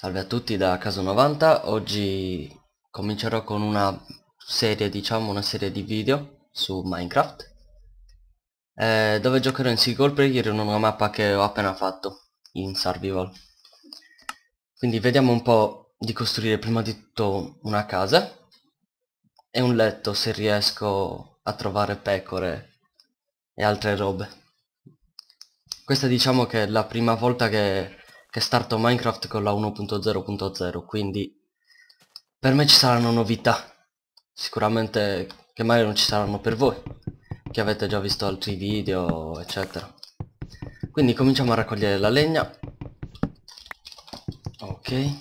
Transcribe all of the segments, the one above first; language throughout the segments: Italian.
Salve a tutti da Caso90, oggi comincerò con una serie, diciamo, una serie di video su Minecraft eh, dove giocherò in single player in una mappa che ho appena fatto, in survival. Quindi vediamo un po' di costruire prima di tutto una casa e un letto se riesco a trovare pecore e altre robe. Questa diciamo che è la prima volta che che starto Minecraft con la 1.0.0 quindi per me ci saranno novità. Sicuramente che magari non ci saranno per voi che avete già visto altri video eccetera. Quindi cominciamo a raccogliere la legna. Ok.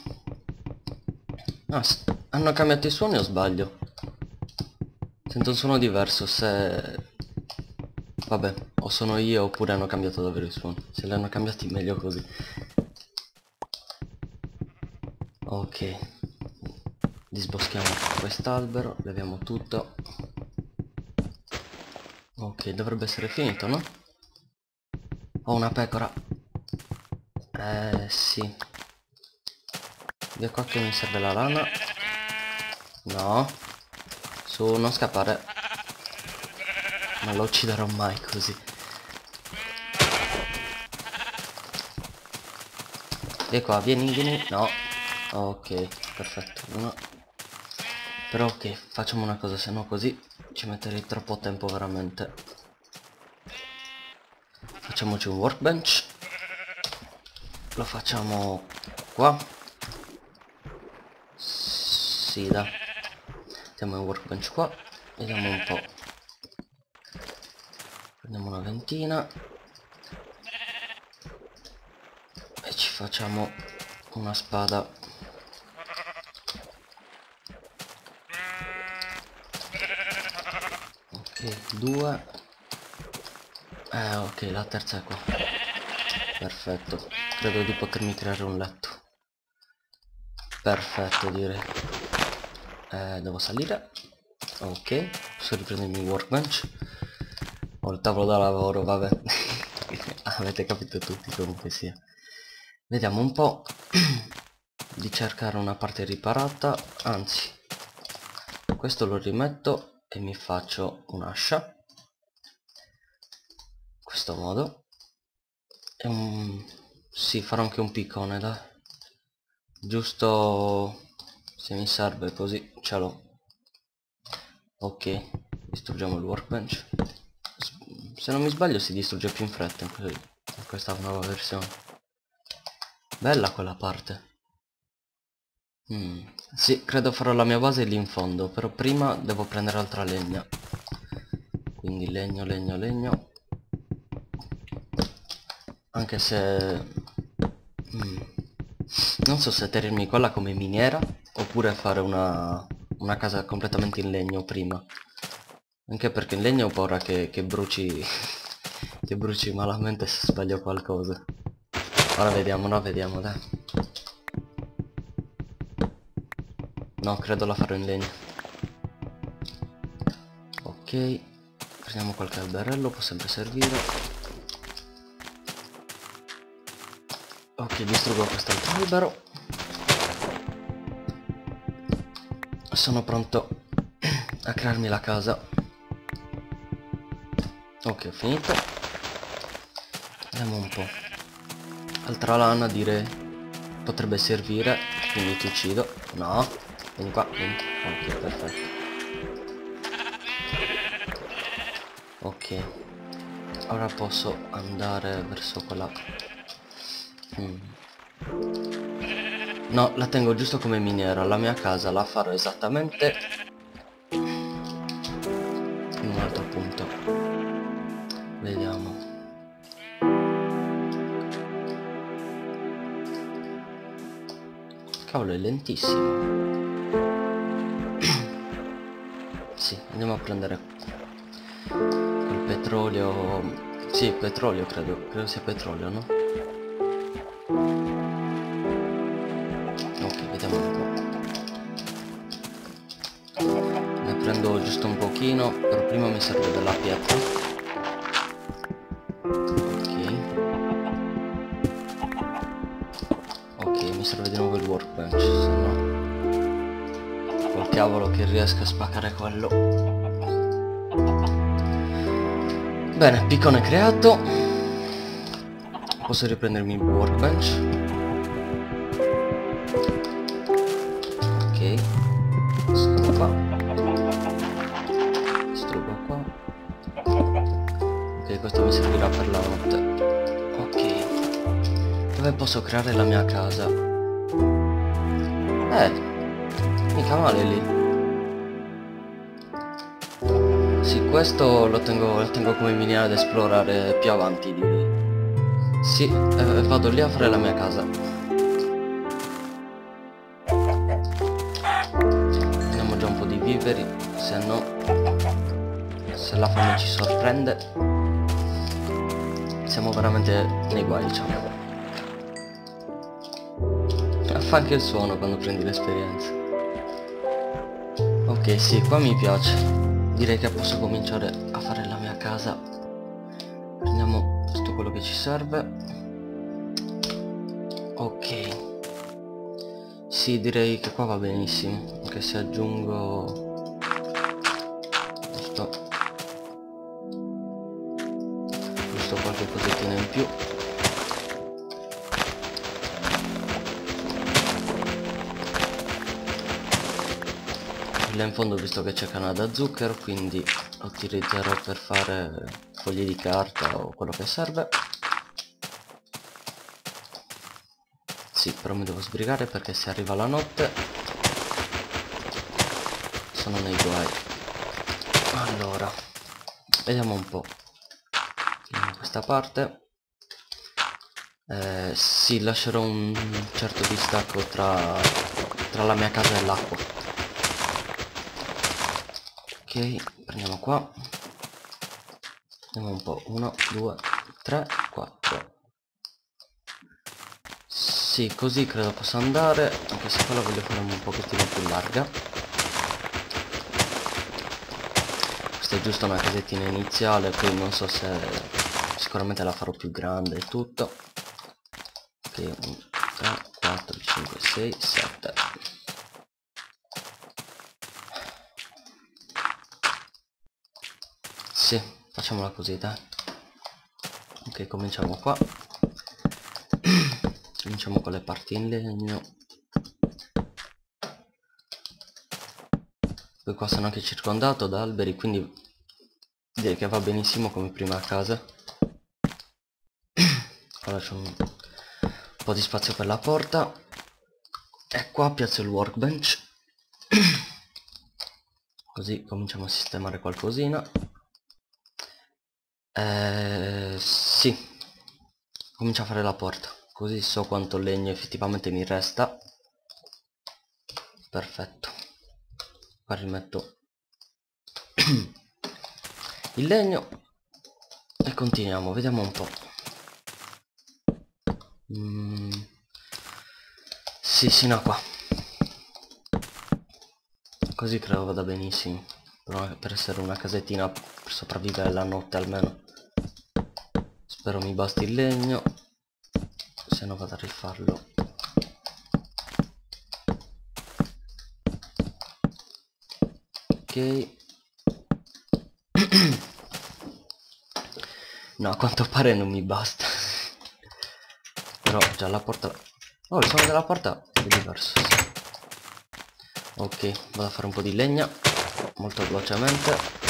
Ah, hanno cambiato i suoni o sbaglio? Sento un suono diverso se vabbè o sono io oppure hanno cambiato davvero i suoni. Se li hanno cambiati meglio così ok. Disboschiamo quest'albero leviamo tutto. Ok dovrebbe essere finito no? ho una pecora. Eh sì. Via qua che mi serve la lana? No. Su non scappare. Non lo ucciderò mai così. Vieni qua, vieni, vieni, no ok perfetto. Uno però ok facciamo una cosa se no così ci metterei troppo tempo veramente. Facciamoci un workbench. Lo facciamo qua. Sì da mettiamo un workbench qua. Vediamo un po' prendiamo una ventina. E ci facciamo una spada ok due. Eh ok la terza è qua. Perfetto. Credo di potermi creare un letto. Perfetto direi eh, devo salire. Ok posso riprendermi il workbench? Ho il tavolo da lavoro vabbè. Avete capito tutti comunque sia. Vediamo un po' di cercare una parte riparata. Anzi questo lo rimetto e mi faccio un'ascia. In questo modo. E un sì farò anche un piccone dai. Giusto se mi serve così ce l'ho. Ok distruggiamo il workbench. Se non mi sbaglio si distrugge più in fretta in questa nuova versione. Bella quella parte Mm. Sì, credo farò la mia base lì in fondo, però prima devo prendere altra legna. Quindi legno, legno, legno. Anche se... Mm. Non so se tenermi quella come miniera, oppure fare una, una casa completamente in legno prima. Anche perché in legno ho paura che, che bruci... che bruci malamente se sbaglio qualcosa. Ora vediamo, no, vediamo, dai. No, credo la farò in legno. Ok. Prendiamo qualche alberello, può sempre servire. Ok, distruggo quest'altro albero. Sono pronto a crearmi la casa. Ok, ho finito. Vediamo un po'. Altra lana direi potrebbe servire, quindi ti uccido. No. Vieni qua, vieni. Ok, perfetto. Ok. Ora posso andare verso quella... Hmm. No, la tengo giusto come miniera. La mia casa la farò esattamente... In un altro punto. Vediamo. Cavolo, è lentissimo. Prendere il petrolio sì petrolio credo credo sia petrolio no? Ok vediamo un po' ne prendo giusto un pochino però prima mi serve della pietra. Ok. Ok mi serve di nuovo il workbench se no. Col cavolo che riesco a spaccare quello bene piccone creato. Posso riprendermi il workbench? Ok. Sto qua. Distruggo qua. Ok questo mi servirà per la notte. Ok. Dove posso creare la mia casa? Eh mica male lì questo lo tengo, lo tengo come miniera ad esplorare più avanti direi sì eh, vado lì a fare la mia casa. Prendiamo già un po' di viveri se no se la fame ci sorprende siamo veramente nei guai diciamo. Fa anche il suono quando prendi l'esperienza. Ok sì qua mi piace direi che posso cominciare a fare la mia casa. Prendiamo tutto quello che ci serve. Ok. Sì direi che qua va benissimo anche se aggiungo giusto. Giusto qualche cosettina in più in fondo visto che c'è canna da zucchero quindi lo utilizzerò per fare fogli di carta o quello che serve. Sì però mi devo sbrigare perché se arriva la notte. Sono nei guai. Allora vediamo un po' in questa parte. Eh, sì lascerò un certo distacco tra, tra la mia casa e l'acqua ok prendiamo qua. Andiamo un po' 1 2 3 4 sì così credo possa andare anche se quella voglio fare un pochettino più larga. Questa è giusto una casettina iniziale poi non so se sicuramente la farò più grande e tutto. Ok 1 3 4 5 6 7 Sì, facciamola così, dai. Ok, cominciamo qua. cominciamo con le parti in legno. Poi qua sono anche circondato da alberi, quindi direi che va benissimo come prima casa. Ora c'è un po' di spazio per la porta. E qua piazzo il workbench. Così cominciamo a sistemare qualcosina. Eh, sì. Comincia a fare la porta. Così so quanto legno effettivamente mi resta. Perfetto. Qua rimetto il legno. E continuiamo, vediamo un po'. Mm. Sì, sì, no, qua. Così credo vada benissimo. Per essere una casettina per sopravvivere la notte almeno spero mi basti il legno se no vado a rifarlo. Ok. No a quanto pare non mi basta. Però già la porta oh il suono della porta è diverso sì. ok vado a fare un po' di legna molto velocemente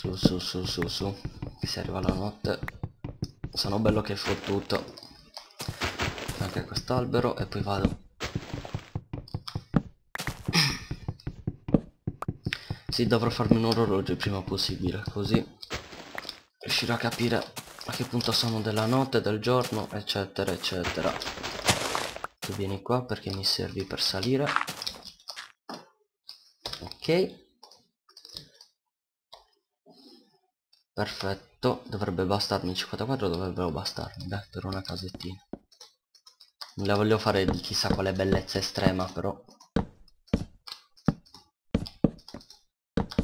su su su su su. Che si arriva la notte. Sono bello che è fottuto anche quest'albero e poi vado. Sì dovrò farmi un orologio il prima possibile così riuscirò a capire a che punto sono della notte, del giorno eccetera eccetera. Tu vieni qua perché mi servi per salire. Ok Perfetto, dovrebbe bastarmi 54 dovrebbero bastarmi, beh, per una casettina. Non la voglio fare di chissà quale bellezza estrema, però.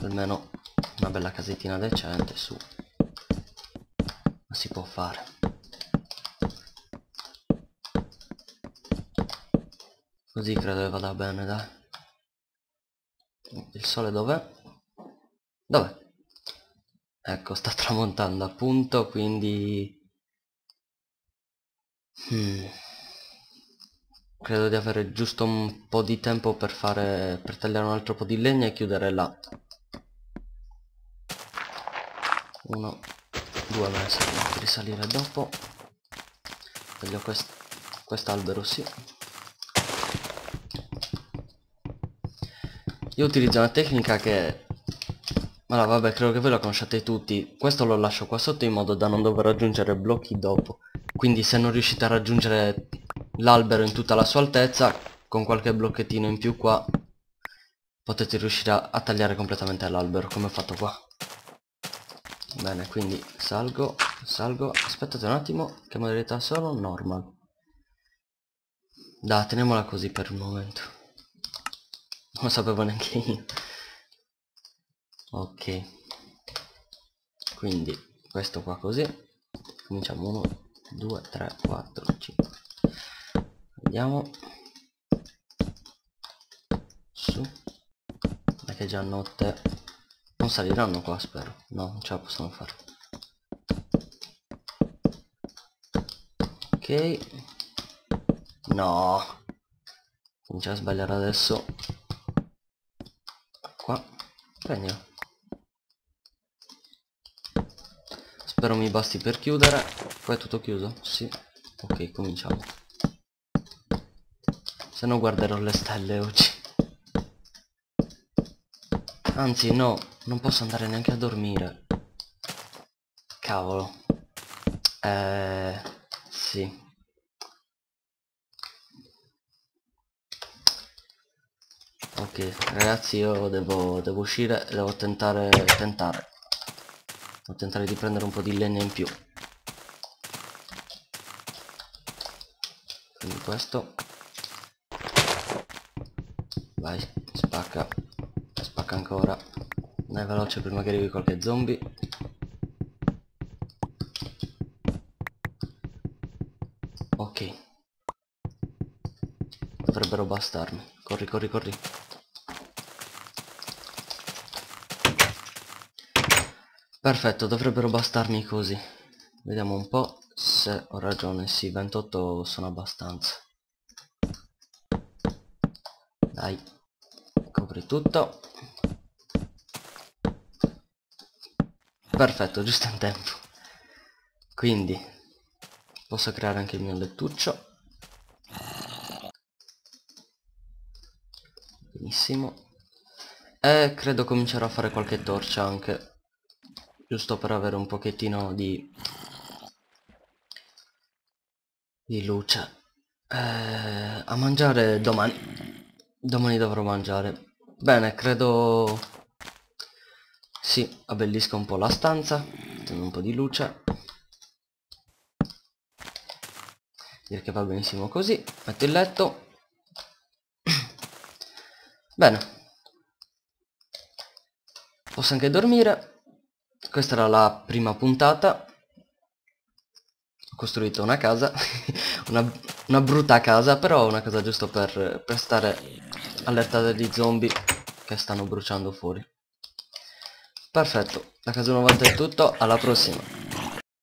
Almeno una bella casettina decente, su. si può fare così credo che vada bene dai il sole dov'è? dov'è? Ecco sta tramontando appunto quindi hmm. credo di avere giusto un po' di tempo per fare per tagliare un altro po' di legna e chiudere là uno due mesi per risalire dopo taglio quest quest'albero sì io utilizzo una tecnica che allora vabbè credo che voi la conosciate tutti. Questo lo lascio qua sotto in modo da non dover raggiungere blocchi dopo. Quindi se non riuscite a raggiungere l'albero in tutta la sua altezza con qualche blocchettino in più qua potete riuscire a, a tagliare completamente l'albero come ho fatto qua. Bene quindi salgo salgo. Aspettate un attimo che modalità sono? Normal. Da teniamola così per il momento. Non sapevo neanche io ok. Quindi questo qua così. Cominciamo 1 2 3 4 5 andiamo. Su. È che già notte. Non saliranno qua spero. No non ce la possono fare. Ok. No. Comincia a sbagliare adesso. Qua. Prendilo spero mi basti per chiudere. Qua è tutto chiuso? sì. Ok cominciamo. Se no guarderò le stelle oggi. Anzi no non posso andare neanche a dormire. Cavolo. Eh sì. Ok ragazzi io devo, devo uscire devo tentare tentare devo tentare di prendere un po' di legna in più. Quindi questo. Vai spacca. Spacca ancora. Dai veloce prima che arrivi qualche zombie. Ok. Dovrebbero bastarmi. Corri corri corri perfetto dovrebbero bastarmi così. Vediamo un po' se ho ragione. Sì 28 sono abbastanza. Dai copri tutto. Perfetto giusto in tempo. Quindi posso creare anche il mio lettuccio. Benissimo. E credo comincerò a fare qualche torcia anche giusto per avere un pochettino di di luce. Eh, a mangiare domani domani dovrò mangiare. Bene credo si abbellisca un po' la stanza mettendo un po' di luce. Direi che va benissimo così metto il letto. Bene. Posso anche dormire questa era la prima puntata ho costruito una casa una, una, brutta casa però una casa giusto per, per stare allertata di zombie che stanno bruciando fuori Perfetto, da caso 90 è tutto, alla prossima.